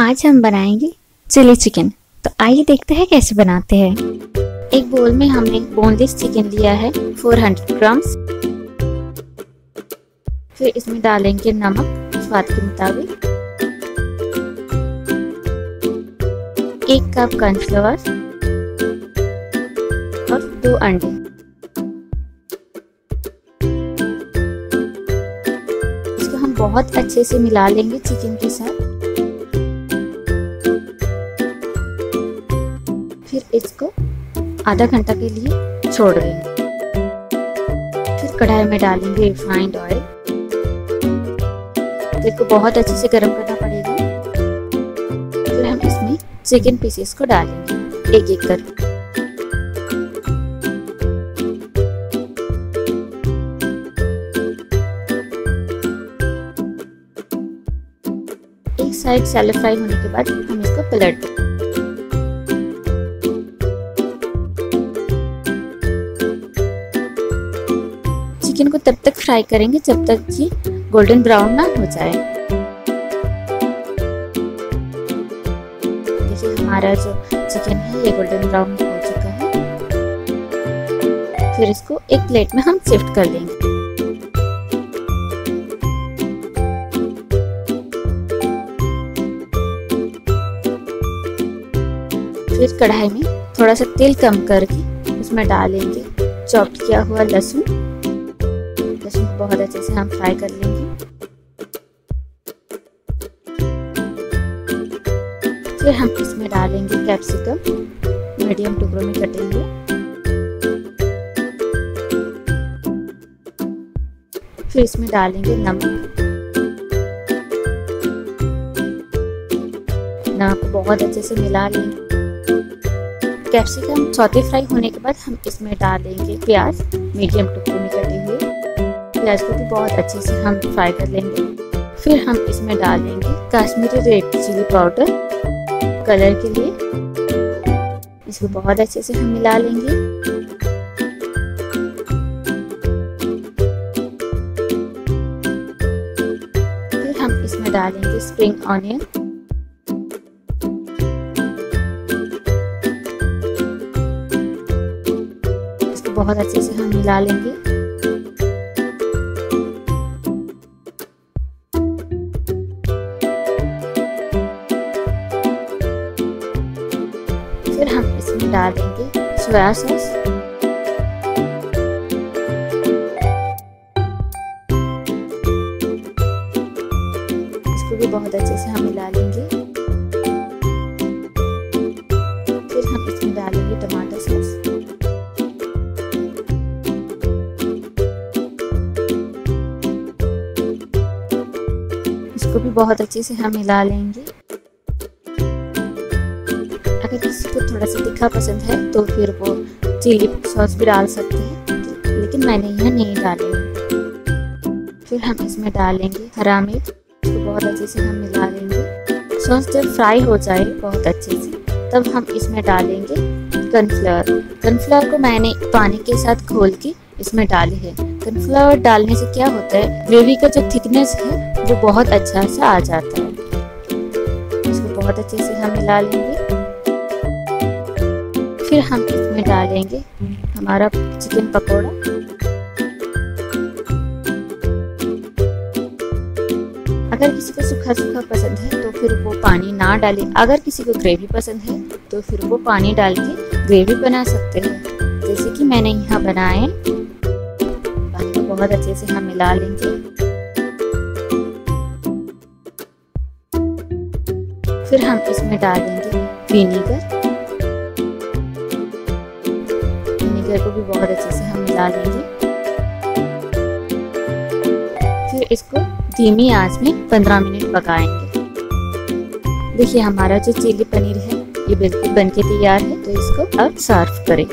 आज हम बनाएँगे चिली चिकन तो आइए देखते हैं कैसे बनाते हैं। एक बोल में हमने बोनलेस चिकन लिया है 400 ग्राम्स फिर इसमें डालेंगे नमक, स्वाद के मुताबिक. एक कप कॉर्नफ्लावर और दो अंडे. इसको हम बहुत अच्छे से मिला लेंगे चिकन के साथ. इसको आधा घंटा के लिए छोड़ देंगे फिर कढ़ाई में डालेंगे रिफाइंड ऑयल। तेल बहुत अच्छे से गर्म करना पड़ेगा। फिर हम इसमें चिकन पीसेस को डालेंगे, एक एक कर। एक साइड सैलो होने के बाद हम इसको पलट देंगे। चिकन को तब तक फ्राई करेंगे जब तक कि गोल्डन ब्राउन ना हो जाए। देखिए, हमारा जो चिकन है, ये गोल्डन ब्राउन हो चुका है। फिर इसको एक प्लेट में हम शिफ्ट कर लेंगे फिर कढ़ाई में थोड़ा सा तेल कम करके उसमें डालेंगे चॉप किया हुआ लहसुन। को बहुत अच्छे से हम फ्राई कर लेंगे। फिर हम इसमें डालेंगे कैप्सिकम मीडियम टुकड़ों में कटेंगे फिर इसमें डालेंगे नमक। नमक बहुत अच्छे से मिला लेंगे कैप्सिकम चौथे फ्राई होने के बाद हम इसमें डालेंगे प्याज मीडियम टुकड़ों में प्याज को भी बहुत अच्छे से हम फ्राई कर लेंगे। फिर हम इसमें डालेंगे Kashmiri red chilli powder. Colour के लिए इसको बहुत अच्छे से हम मिला लेंगे। फिर हम इसमें डालेंगे स्प्रिंग ऑनियन इसको बहुत अच्छे से हम मिला लेंगे। फिर हम इसमें डालेंगे सोया सॉस। इसको भी बहुत अच्छे से हम मिला लेंगे फिर हम इसमें डालेंगे टमाटर सॉस। इसको भी बहुत अच्छे से हम मिला लेंगे। अगर किसी को थोड़ा सा तीखा पसंद है तो फिर वो चिली सॉस भी डाल सकते हैं। लेकिन मैंने यहाँ नहीं डाले। फिर हम इसमें डालेंगे हरा मिर्च। इसको बहुत अच्छे से हम मिला लेंगे। सॉस जब फ्राई हो जाए, बहुत अच्छे से, तब हम इसमें डालेंगे कॉर्नफ्लावर कॉर्नफ्लावर को मैंने पानी के साथ घोल के इसमें डाले है। कॉर्नफ्लावर डालने से क्या होता है? ग्रेवी का जो थिकनेस है, वो बहुत अच्छा सा आ जाता है। इसको बहुत अच्छे से हम मिला लेंगे। फिर हम इसमें डालेंगे हमारा चिकन पकौड़ा। अगर किसी को सूखा सूखा पसंद है तो फिर वो पानी ना डाले। अगर किसी को ग्रेवी पसंद है तो फिर वो पानी डाल के ग्रेवी बना सकते हैं। जैसे कि मैंने यहाँ बनाए। पानी को बहुत अच्छे से हम मिला लेंगे। फिर हम इसमें डालेंगे विनीगर विनीगर को भी बहुत अच्छे से हम मिला लेंगे फिर इसको धीमी आँच में 15 मिनट पकाएँगे। देखिए, हमारा जो चिली पनीर है, ये बिल्कुल बनके तैयार है तो इसको अब सर्व करें।